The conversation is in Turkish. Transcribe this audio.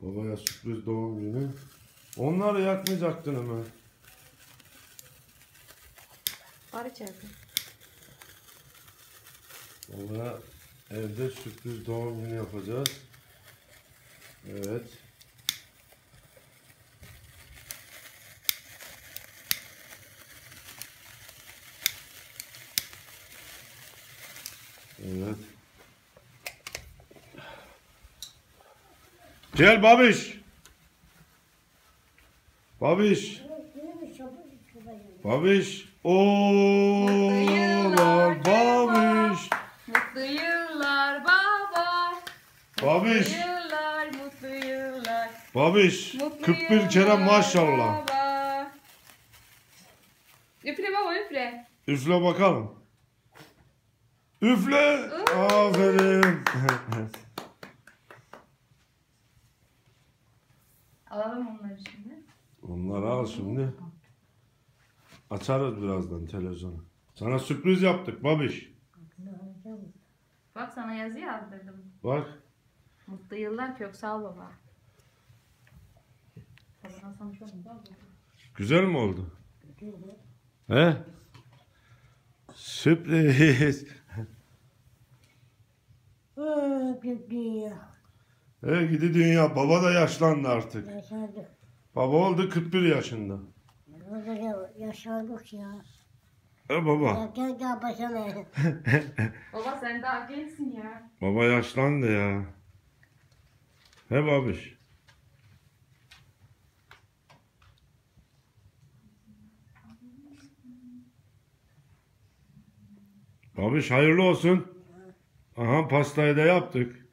Babaya sürpriz doğum günü. Onları yakmayacaktın hemen. Var içeride. Babaya evde sürpriz doğum günü yapacağız. Evet. Evet. Gel babiş. Babiş. Babiş. Oğlan babiş. Mutlu yıllar baba. Babiş. Mutlu yıllar, mutlu yıllar. Babiş. Mutlu 41 kere maşallah. Baba. Üfle baba üfle. Üfle bakalım. Üfle. Aferin. Alalım onları şimdi. Onları al şimdi. Açarız birazdan televizyonu. Sana sürpriz yaptık babiş. Bak sana yazı yazdırdım. Bak. Mutlu yıllar Köksal baba. Güzel mi oldu? He? Sürpriz. He gidi dünya. Baba da yaşlandı artık. Yaşadık. Baba oldu 41 yaşında. Yaşadık ya. He baba. Ya gel gel başına. Baba sen daha gençsin ya. Baba yaşlandı ya. He babiş. Babiş hayırlı olsun. Aha pastayı da yaptık.